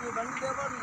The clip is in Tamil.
வண்டி தேவைப்படும்